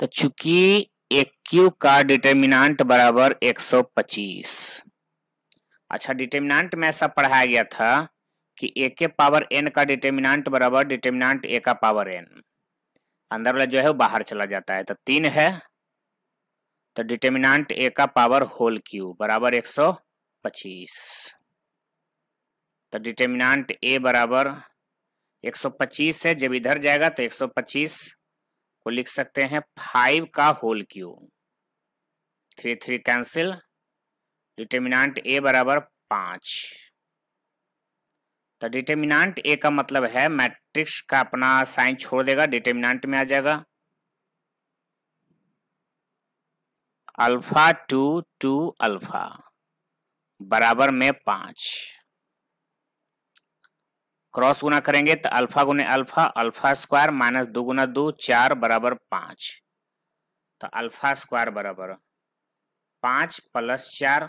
तो चूँकि एक का डिटर्मिनांट बराबर 125 अच्छा डिटर्मिनांट में ऐसा पढ़ाया गया था कि ए के पावर एन का डिटर्मिनांट बराबर डिटर्मिनांट ए का पावर एन अंदर वाला जो है वो बाहर चला जाता है तो तीन है तो डिटर्मिनांट ए का पावर होल क्यू बराबर 125 तो डिटर्मिनांट ए बराबर 125 से जब इधर जाएगा तो 125 को लिख सकते हैं फाइव का whole cube three three cancel determinant a बराबर पाँच। तो डिटर्मिनांट ए का मतलब है मैट्रिक्स का अपना साइन छोड़ देगा डिटर्मिनांट में आ जाएगा। अल्फ़ा टू टू अल्फ़ा बराबर में पाँच। क्रॉस गुना करेंगे तो अल्फ़ा गुने अल्फ़ा अल्फ़ा स्क्वायर माइनस दो गुना दो, चार बराबर पाँच। तो अल्फ़ा स्क्वायर बराबर पाँच प्लस चार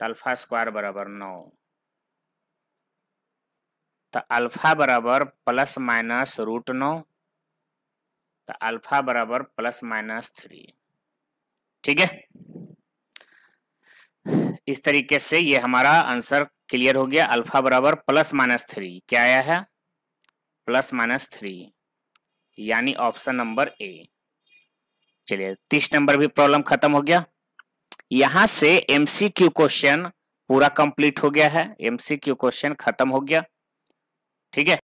तो अल्फ़ा स्क्वायर बराबर नौ। तो अल्फ़ा बराबर प्लस माइनस रूट नौ तो अल्फ़ा बराबर प्लस माइनस थ्री। ठीक है? इस तरीके से ये हमारा आंसर क्लियर हो गया। अल्फ़ा बराबर प्लस माइनस थ्री। क्या आया है? प्लस माइनस थ्री, यानी ऑप्शन नंबर ए। चलिए, तीस नंबर भी प्रॉब्लम खत्म हो गया। यहाँ से एमसीक्यू क्वेश्चन पूरा कंप्लीट हो गया है। एमसीक्यू क्वेश्चन खत्म हो गया। ठीक है?